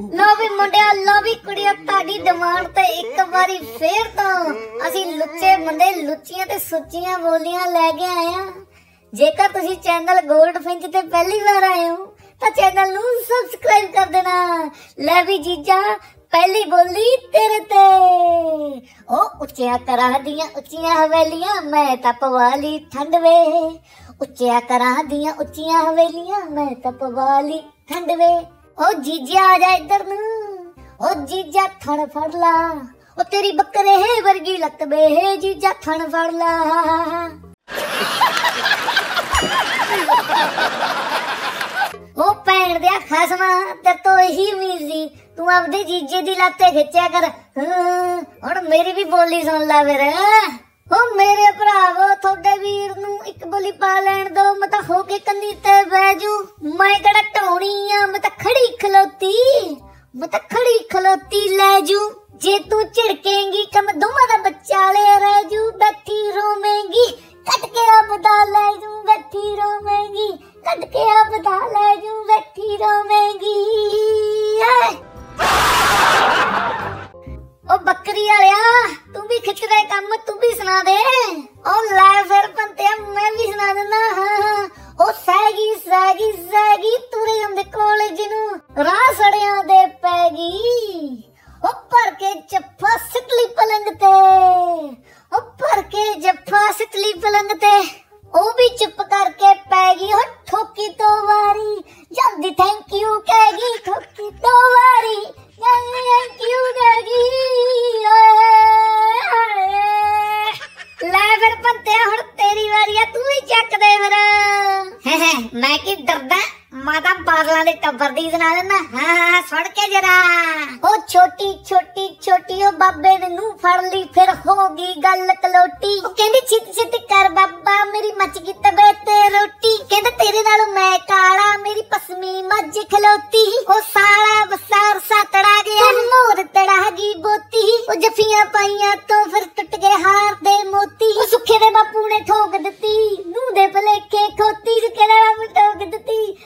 ਲੋ ਵੀ ਮੁੰਡਿਆ ਲੋ ਵੀ ਕੁੜੀਆਂ ਤੁਹਾਡੀ ਡਿਮਾਂਡ ਤੇ ਇੱਕ ਵਾਰੀ ਫੇਰ ਤੋਂ ਅਸੀਂ ਲੁੱਚੇ ਬੰਦੇ ਲੁੱਚੀਆਂ ਤੇ ਸੁੱਚੀਆਂ ਬੋਲੀਆਂ ਲੈ ਕੇ ਆਏ ਆ ਜੇਕਰ ਤੁਸੀਂ ਚੈਨਲ 골ਡ ਫਿੰਚ ਤੇ ਪਹਿਲੀ ਵਾਰ ਆਏ ਹੋ, ਤਾਂ ਚੈਨਲ ਨੂੰ ਸਬਸਕ੍ਰਾਈਬ ਕਰ ਦੇਣਾ। ਲੈ ਵੀ ਜੀਜਾ, ਪਹਿਲੀ ਬੋਲੀ ਤੇਰੇ ਤੇ। ਉਹ ਉੱਚੀਆਂ ਕਰਾਂ ਦੀਆਂ ਉੱਚੀਆਂ ਹਵੇਲੀਆਂ, ਮੈਂ ਤਾਂ ਪਵਾਲੀ ਠੰਡ ਵੇ। ਉੱਚੀਆਂ ਕਰਾਂ ਦੀਆਂ ਉੱਚੀਆਂ ਹਵੇਲੀਆਂ, ਮੈਂ ਤਾਂ ਪਵਾਲੀ ਠੰਡ ਵੇ। ਉਹ ਜੀਜਾ ਆ ਜਾ ਇੱਧਰ ਨੂੰ। ਉਹ ਜੀਜਾ ਥਣ ਫੜ ਲਾ। ਉਹ ਤੇਰੀ ਬੱਕਰੇ ਹੈ ਵਰਗੀ ਲੱਤ ਬੇ ਜੀਜਾ ਥਣ ਫੜ ਲਾ। ਉਹ ਭੈਣ ਦਿਆ ਖਸਮਾ ਤੇ ਤੋਂ ਇਹੀ ਉਮੀਦ ਸੀ, ਤੂੰ ਆਪਦੇ ਜੀਜੇ ਦੀ ਲੱਤੇ ਖਿੱਚਿਆ ਕਰ। ਹੁਣ ਮੇਰੀ ਵੀ ਬੋਲੀ ਸੁਣ ਲੈ ਫਿਰ। ਉਹ ਮੇਰੇ ਭਰਾਵੋ ਤੁਹਾਡੇ ਵੀ ਨੂੰ ਇੱਕ ਪਾ ਲੈਣ ਦੋ, ਮੈਂ ਤਾਂ ਹੋ ਕੇ ਕੰਨੀ ਤੇ ਬਹਿ ਜੂ। ਮੈਂ ਕਿਹੜਾ ਢਾਉਣੀ ਆ, ਮੈਂ ਤਾਂ ਖੜੀ ਖਲੋਤੀ। ਮੈਂ ਤਾਂ ਖੜੀ ਖਲੋਤੀ ਲੈ ਜੂ। ਜੇ ਤੂੰ ਝਿੜਕੇਂਗੀ, ਕਮ ਦੋਵਾਂ ਦਾ ਬੱਚਾ ਲੈ ਰਹਿ ਜੂ। ਬੈਠੀ ਰੋਵੇਂਗੀ ਕੱਟ ਕੇ ਆਪਦਾ ਲੈ ਜੂ। ਬੈਠੀ ਰੋਵੇਂਗੀ ਕੱਟ ਕੇ ਆਪਦਾ ਲੈ ਜੂ। ਬੈਠੀ ਰੋਵੇਂਗੀ। ਉਹ ਬੱਕਰੀ ਵਾਲਿਆ, ਤੂੰ ਵੀ ਖਿੱਚਦਾ ਕੰਮ, ਤੂੰ ਵੀ ਸੁਣਾ ਦੇ। ਉਹ ਜੱਫਾ ਪਲੰਗ ਤੇ ਉਹ ਵੀ ਚੁੱਪ ਕਰਕੇ ਪੈ ਗਈ ਉਹ ਠੋਕੀ ਤੋਂ ਵਾਰੀ। ਜਲਦੀ ਥੈਂਕ ਯੂ ਕਹੇਗੀ ਠੋਕੀ ਤੋਂ ਵਾਰੀ। ਜਲਦੀ ਥੈਂਕ ਯੂ ਕਹੇਗੀ ਓਏ ਲੈ ਫਿਰ ਪੰਤਿਆ ਹੁਣ ਤੇਰੀ ਵਾਰੀ ਆ, ਤੂੰ ਹੀ ਚੱਕ ਦੇ ਫਿਰ। ਮੈਂ ਕੀ ਡਰਦਾ? ਮਾਤਾ ਬਾਦਲਾਂ ਦੇ ਟੱਬਰ ਦੀ ਸੁਣਾ ਦਿੰਦਾ। ਹਾਂ ਹਾਂ ਸੁਣ ਕੇ ਜਰਾ। ਉਹ ਛੋਟੀ ਛੋਟੀ ਛੋਟੀ, ਉਹ ਬਾਬੇ ਨੇ ਨੂੰ ਫੜ ਲਈ, ਫਿਰ ਹੋ ਗਈ ਗੱਲ ਕਲੋਟੀ। ਉਹ ਕਹਿੰਦੀ, ਛਿੱਤ ਛਿੱਤ ਕਰ ਬਾਬਾ, ਮੇਰੀ ਮੱਚ ਗਈ ਤਬੀਅਤ ਤੇ ਰੋਟੀ। ਕਹਿੰਦਾ, ਤੇਰੇ ਨਾਲ ਮੈਂ ਕਾਲਾ, ਮੇਰੀ ਪਸਮੀ ਮੱਝ ਖਲੋਤੀ। ਉਹ ਸਾਲਾ ਬਸਾਰ ਸਤੜਾ ਗਿਆ, ਮੋਰ ਤੜਾ ਗਈ ਬੋਤੀ। ਉਹ ਜਫੀਆਂ ਪਾਈਆਂ ਤੋਂ Luisa, que have to get tu tem,